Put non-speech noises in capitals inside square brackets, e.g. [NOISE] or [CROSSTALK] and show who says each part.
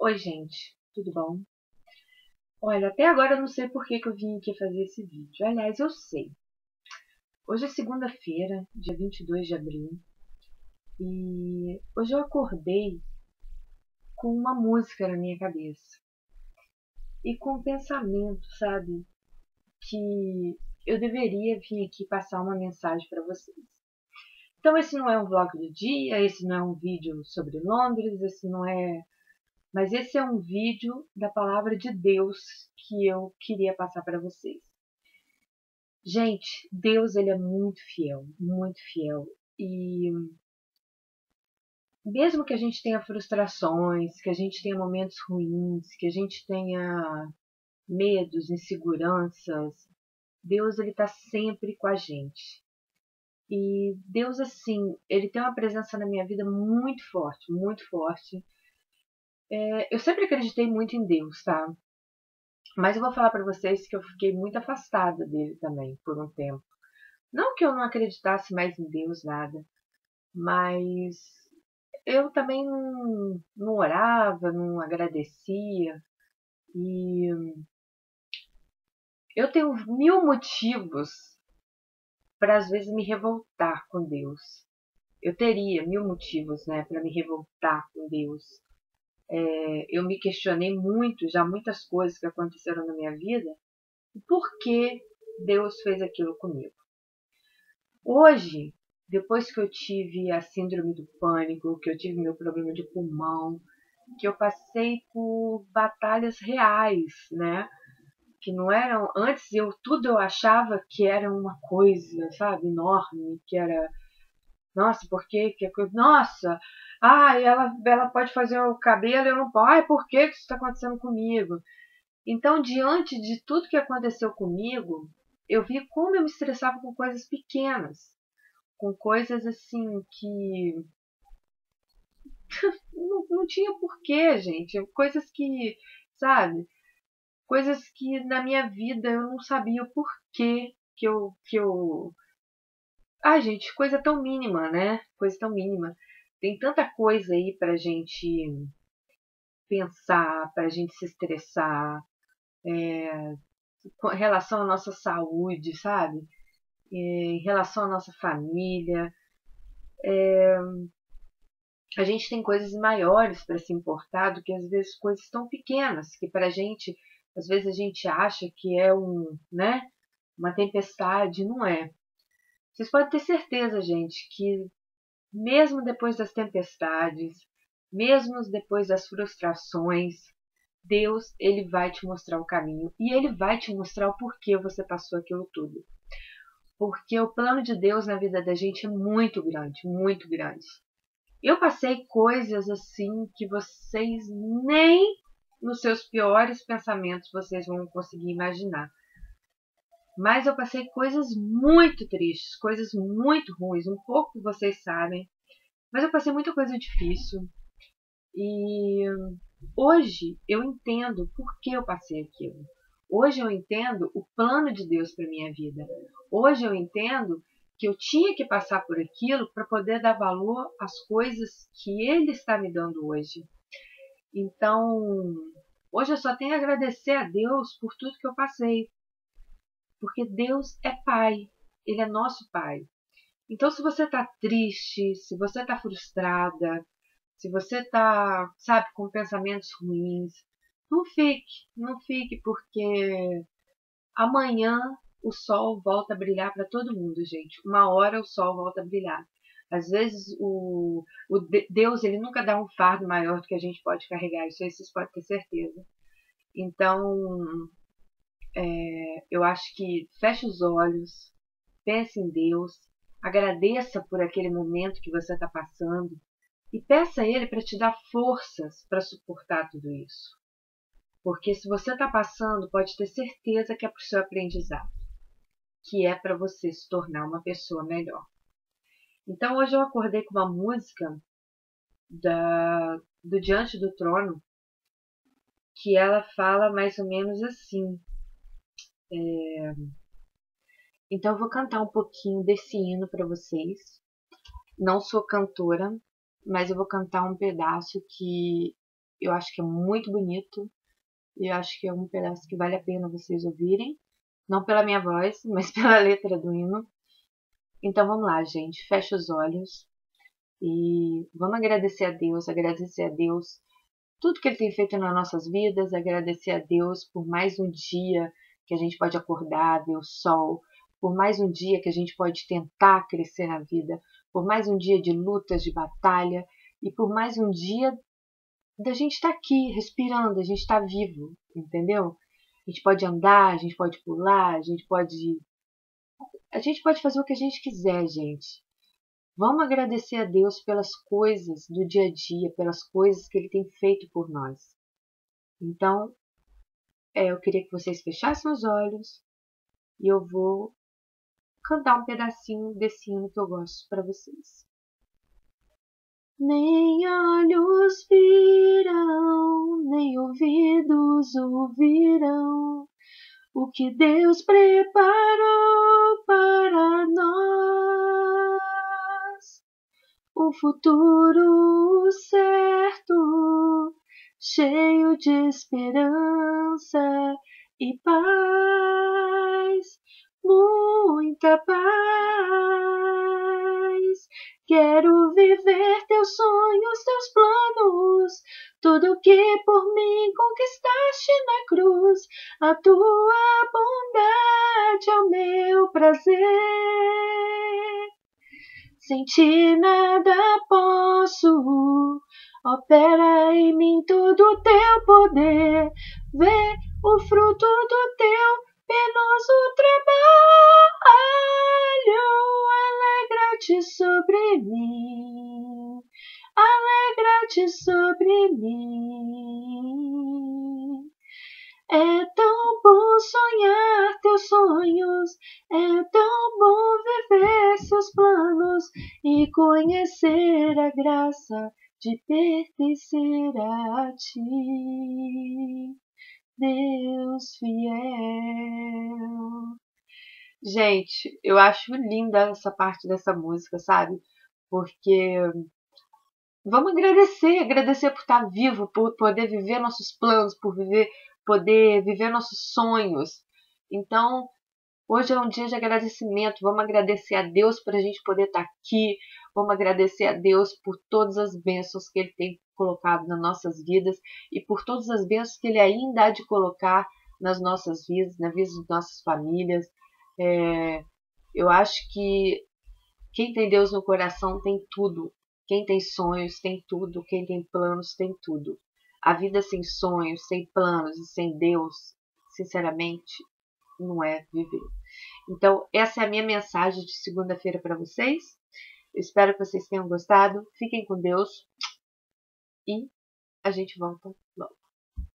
Speaker 1: Oi, gente, tudo bom? Olha, até agora eu não sei por que, que eu vim aqui fazer esse vídeo. Aliás, eu sei. Hoje é segunda-feira, dia 22 de abril, e hoje eu acordei com uma música na minha cabeça e com um pensamento, sabe, que eu deveria vir aqui passar uma mensagem para vocês. Então, esse não é um vlog do dia, esse não é um vídeo sobre Londres, esse não é mas esse é um vídeo da palavra de Deus que eu queria passar para vocês. Gente, Deus ele é muito fiel, muito fiel. E mesmo que a gente tenha frustrações, que a gente tenha momentos ruins, que a gente tenha medos, inseguranças, Deus ele está sempre com a gente. E Deus assim, ele tem uma presença na minha vida muito forte, muito forte. É, eu sempre acreditei muito em Deus, tá? Mas eu vou falar para vocês que eu fiquei muito afastada dele também por um tempo. Não que eu não acreditasse mais em Deus, nada, mas eu também não, não orava, não agradecia. E eu tenho mil motivos para às vezes me revoltar com Deus. Eu teria mil motivos, né, para me revoltar com Deus é, eu me questionei muito, já muitas coisas que aconteceram na minha vida, por que Deus fez aquilo comigo. Hoje, depois que eu tive a síndrome do pânico, que eu tive meu problema de pulmão, que eu passei por batalhas reais, né? Que não eram. Antes eu tudo eu achava que era uma coisa, sabe, enorme, que era. Nossa, por quê? Que Nossa, ah, ela, ela pode fazer o cabelo, eu não posso. Ai, por que isso está acontecendo comigo? Então, diante de tudo que aconteceu comigo, eu vi como eu me estressava com coisas pequenas, com coisas assim que [LAUGHS] não, não tinha porquê, gente. Coisas que, sabe? Coisas que na minha vida eu não sabia o porquê que eu, que eu. Ai, gente, coisa tão mínima, né? Coisa tão mínima. Tem tanta coisa aí para a gente pensar, para a gente se estressar, é, com relação à nossa saúde, sabe? É, em relação à nossa família. É, a gente tem coisas maiores para se importar do que às vezes coisas tão pequenas que para gente, às vezes a gente acha que é um, né, uma tempestade, não é. Vocês podem ter certeza, gente, que mesmo depois das tempestades, mesmo depois das frustrações, Deus ele vai te mostrar o caminho e ele vai te mostrar o porquê você passou aquilo tudo. Porque o plano de Deus na vida da gente é muito grande, muito grande. Eu passei coisas assim que vocês nem nos seus piores pensamentos vocês vão conseguir imaginar. Mas eu passei coisas muito tristes, coisas muito ruins, um pouco vocês sabem. Mas eu passei muita coisa difícil. E hoje eu entendo por que eu passei aquilo. Hoje eu entendo o plano de Deus para minha vida. Hoje eu entendo que eu tinha que passar por aquilo para poder dar valor às coisas que Ele está me dando hoje. Então, hoje eu só tenho a agradecer a Deus por tudo que eu passei, porque Deus é Pai, Ele é nosso Pai. Então, se você está triste, se você está frustrada, se você está, sabe, com pensamentos ruins, não fique, não fique, porque amanhã o sol volta a brilhar para todo mundo, gente. Uma hora o sol volta a brilhar. Às vezes o, o Deus ele nunca dá um fardo maior do que a gente pode carregar, isso aí vocês podem ter certeza. Então, é, eu acho que feche os olhos, pense em Deus, agradeça por aquele momento que você está passando e peça a Ele para te dar forças para suportar tudo isso. Porque se você está passando, pode ter certeza que é para o seu aprendizado, que é para você se tornar uma pessoa melhor. Então hoje eu acordei com uma música da, do Diante do Trono, que ela fala mais ou menos assim. É... Então eu vou cantar um pouquinho desse hino para vocês. Não sou cantora, mas eu vou cantar um pedaço que eu acho que é muito bonito. E eu acho que é um pedaço que vale a pena vocês ouvirem. Não pela minha voz, [LAUGHS] mas pela letra do hino. Então vamos lá, gente. Fecha os olhos. E vamos agradecer a Deus, agradecer a Deus tudo que Ele tem feito nas nossas vidas, agradecer a Deus por mais um dia que a gente pode acordar, ver o sol, por mais um dia que a gente pode tentar crescer na vida, por mais um dia de lutas, de batalha e por mais um dia da gente estar tá aqui respirando, a gente estar tá vivo, entendeu? A gente pode andar, a gente pode pular, a gente pode. A gente pode fazer o que a gente quiser, gente. Vamos agradecer a Deus pelas coisas do dia a dia, pelas coisas que Ele tem feito por nós. Então, é, eu queria que vocês fechassem os olhos e eu vou cantar um pedacinho desse hino que eu gosto para vocês nem olhos viram, nem ouvidos ouvirão o que Deus preparou para nós. Um futuro certo, cheio de esperança e paz, muita paz Quero viver teus sonhos, teus planos, tudo que por mim conquistaste na cruz. A tua bondade é o meu prazer. Sem ti nada posso. Opera em mim todo o teu poder. Vê o fruto do teu penoso trabalho alegra-te sobre mim, alegra-te sobre mim. É tão bom sonhar teus sonhos, é tão bom viver seus planos e conhecer a graça de pertencer a ti, Deus fiel. Gente, eu acho linda essa parte dessa música, sabe? Porque vamos agradecer, agradecer por estar vivo, por poder viver nossos planos, por viver, poder viver nossos sonhos. Então, hoje é um dia de agradecimento. Vamos agradecer a Deus por a gente poder estar aqui. Vamos agradecer a Deus por todas as bênçãos que Ele tem colocado nas nossas vidas e por todas as bênçãos que Ele ainda há de colocar nas nossas vidas, na vida das nossas famílias, é, eu acho que quem tem Deus no coração tem tudo. Quem tem sonhos tem tudo. Quem tem planos tem tudo. A vida sem sonhos, sem planos e sem Deus, sinceramente, não é viver. Então, essa é a minha mensagem de segunda-feira para vocês. Espero que vocês tenham gostado. Fiquem com Deus. E a gente volta